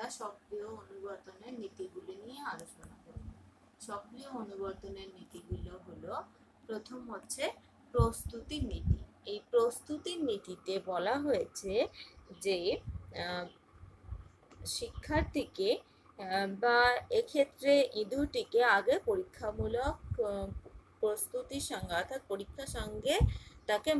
আমরা সক্রিয় অনুবর্তনের নীতিগুলি নিয়ে আলোচনা করব। সক্রিয় অনুবর্তনের নীতিগুলো হলো, প্রথম হচ্ছে প্রস্তুতির নীতি। এই প্রস্তুতির নীতিতে বলা হয়েছে যে শিক্ষার্থীকে বা এক্ষেত্রে ইঁদুরটিকে আগে পরীক্ষামূলক প্রস্তুতির সঙ্গে, অর্থাৎ পরীক্ষার সঙ্গে তাকে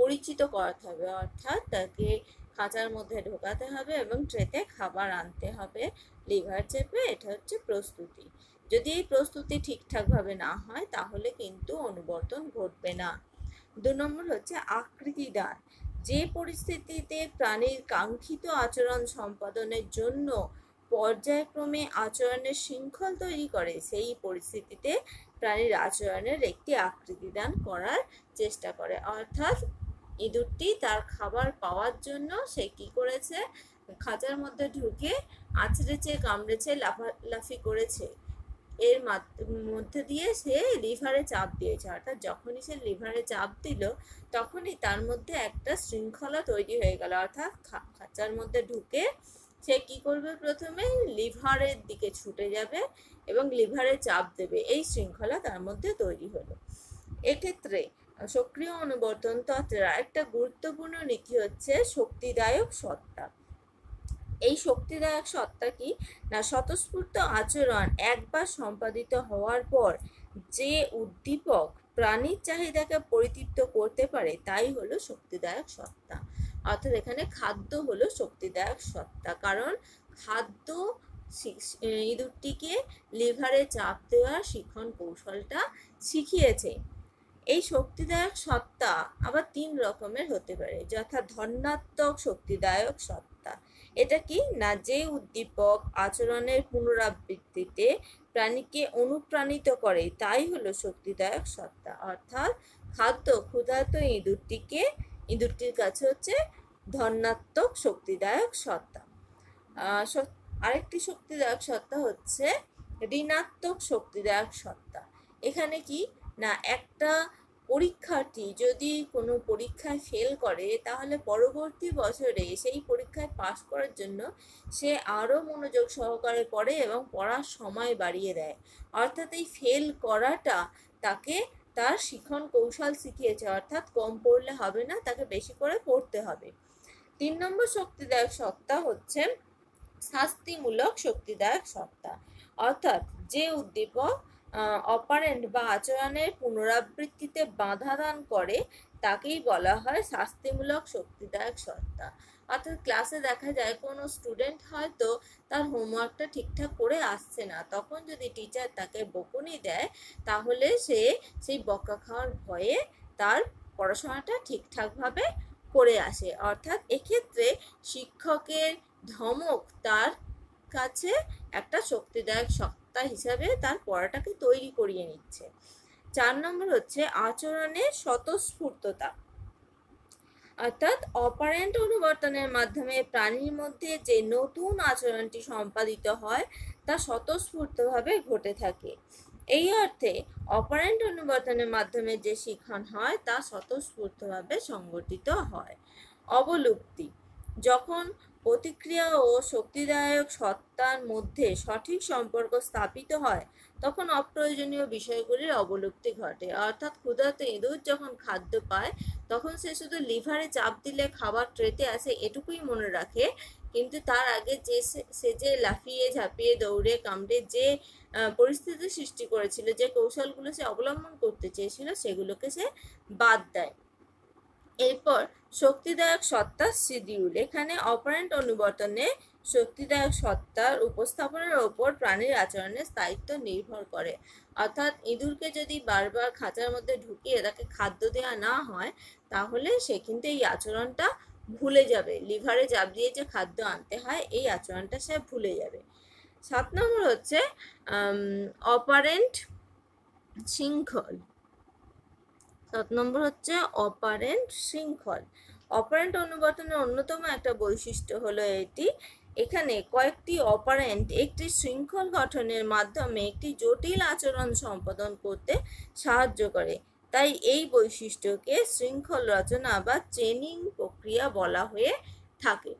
পরিচিত করাতে হবে। অর্থাৎ তাকে খাঁচার মধ্যে ঢোকাতে হবে এবং ট্রেতে খাবার আনতে হবে। লিভার চেপে এটা হচ্ছে প্রস্তুতি। যদি এই প্রস্তুতি ঠিকঠাকভাবে না হয়, তাহলে কিন্তু অনুবর্তন ঘটবে না। দু নম্বর হচ্ছে আকৃতি দান যে পরিস্থিতিতে প্রাণীর কাঙ্ক্ষিত আচরণ সম্পাদনের জন্য পর্যায়ক্রমে আচরণের শৃঙ্খল তৈরি করে, সেই পরিস্থিতিতে প্রাণীর আচরণের একটি আকৃতি দান করার চেষ্টা করে। অর্থাৎ ইঁদুরটি তার খাবার পাওয়ার জন্য সে কি করেছে? খাঁচার মধ্যে ঢুকে আছড়েছে কামড়েছে লাফালাফি করেছে। এর মাধ- মধ্যে দিয়ে সে লিভারে চাপ দিয়েছে। অর্থাৎ যখনই সে লিভারে চাপ দিল, তখনই তার মধ্যে একটা শৃঙ্খলা তৈরি হয়ে গেল। অর্থাৎ খাঁচার মধ্যে ঢুকে সে কি করবে প্রথমে? লিভারের দিকে ছুটে যাবে এবং লিভারে চাপ দেবে। এই শৃঙ্খলা তার মধ্যে তৈরি হলো। এক্ষেত্রে সক্রিয় অনুবর্তন তত্ত্বের একটা গুরুত্বপূর্ণ নীতি হচ্ছে শক্তিদায়ক সত্তা। এই শক্তিদায়ক সত্তা কি? না, স্বতঃস্ফূর্ত আচরণ একবার সম্পাদিত হওয়ার পর যে উদ্দীপক প্রাণীর চাহিদাকে পরিতৃপ্ত করতে পারে, তাই হলো শক্তিদায়ক সত্তা। অর্থাৎ এখানে খাদ্য হলো শক্তিদায়ক সত্তা। কারণ খাদ্য ইঁদুরটিকে লিভারে চাপ দেওয়ার শিক্ষণ কৌশলটা শিখিয়েছে। এই শক্তিদায়ক সত্তা আবার তিন রকমের হতে পারে, যথা ধনাত্মক শক্তিদায়ক সত্তা। এটা কি? না, যে উদ্দীপক আচরণের পুনরাবৃত্তিতে প্রাণীকে অনুপ্রাণিত করে, তাই হলো শক্তিদায়ক সত্তা। অর্থাৎ খাদ্য ক্ষুধার্ত ইঁদুরটিকে, ইঁদুরটির কাছে হচ্ছে ধনাত্মক শক্তিদায়ক সত্তা। আরেকটি শক্তিদায়ক সত্তা হচ্ছে ঋণাত্মক শক্তিদায়ক সত্তা। এখানে কি? না, একটা পরীক্ষার্থী যদি কোনো পরীক্ষায় ফেল করে, তাহলে পরবর্তী বছরে সেই পরীক্ষায় পাশ করার জন্য সে আরও মনোযোগ সহকারে পড়ে এবং পড়ার সময় বাড়িয়ে দেয়। অর্থাৎ এই ফেল করাটা তাকে তার শিখন কৌশল শিখিয়েছে, অর্থাৎ কম পড়লে হবে না, তাকে বেশি করে পড়তে হবে। তিন নম্বর শক্তিদায়ক সত্তা হচ্ছে শাস্তিমূলক শক্তিদায়ক সত্তা অর্থাৎ যে উদ্দীপক অপারেন্ট বা আচরণের পুনরাবৃত্তিতে বাধা দান করে, তাকেই বলা হয় শাস্তিমূলক শক্তিদায়ক সত্তা। অর্থাৎ ক্লাসে দেখা যায়, কোনো স্টুডেন্ট হয়তো তার হোমওয়ার্কটা ঠিকঠাক করে আসছে না। তখন যদি টিচার তাকে বকুনি দেয়, তাহলে সে সেই বকা খাওয়ার ভয়ে তার পড়াশোনাটা ঠিকঠাকভাবে করে আসে। অর্থাৎ এক্ষেত্রে শিক্ষকের ধমক তার কাছে একটা শক্তিদায়ক সত্তা হিসাবে তার পড়াটাকে তৈরি করিয়ে নিচ্ছে। চার নম্বর হচ্ছে আচরণের স্বতঃস্ফূর্ততা। অর্থাৎ অপারেন্ট অনুবর্তনের মাধ্যমে প্রাণীর মধ্যে যে নতুন আচরণটি সম্পাদিত হয়, তা স্বতঃস্ফূর্তভাবে ঘটে থাকে। এই অর্থে অপারেন্ট অনুবর্তনের মাধ্যমে যে শিখন হয়, তা স্বতঃস্ফূর্তভাবে সংগঠিত হয়। অবলুপ্তি। যখন প্রতিক্রিয়া ও শক্তিদায়ক সত্তার মধ্যে সঠিক সম্পর্ক স্থাপিত হয়, তখন অপ্রয়োজনীয় বিষয়গুলির অবলুপ্তি ঘটে। অর্থাৎ ক্ষুধার্ত ইঁদুর যখন খাদ্য পায়, তখন সে শুধু লিভারে চাপ দিলে খাবার ট্রেতে আসে এটুকুই মনে রাখে। কিন্তু তার আগে যে সে যে লাফিয়ে, ঝাঁপিয়ে, দৌড়ে, কামড়ে যে পরিস্থিতি সৃষ্টি করেছিল, যে কৌশলগুলো সে অবলম্বন করতে চেয়েছিল, সেগুলোকে সে বাদ দেয়। এরপর শক্তিদায়ক সত্তার শিডিউল এখানে অপারেন্ট অনুবর্তনে শক্তিদায়ক সত্তার উপস্থাপনের ওপর প্রাণীর আচরণের স্থায়িত্ব নির্ভর করে। অর্থাৎ ইঁদুরকে যদি বারবার খাঁচার মধ্যে ঢুকিয়ে তাকে খাদ্য দেওয়া না হয়, তাহলে সে কিন্তু এই আচরণটা ভুলে যাবে। লিভারে চাপ দিয়ে যে খাদ্য আনতে হয়, এই আচরণটা সে ভুলে যাবে। সাত নম্বর হচ্ছে অপারেন্ট শৃঙ্খল। সাত নম্বর হচ্ছে অপারেন্ট শৃঙ্খল। অপারেন্ট অনুবর্তনের অন্যতম একটা বৈশিষ্ট্য হলো এটি। এখানে কয়েকটি অপারেন্ট একটি শৃঙ্খল গঠনের মাধ্যমে একটি জটিল আচরণ সম্পাদন করতে সাহায্য করে। তাই এই বৈশিষ্ট্যকে শৃঙ্খল রচনা বা চেনিং প্রক্রিয়া বলা হয়ে থাকে।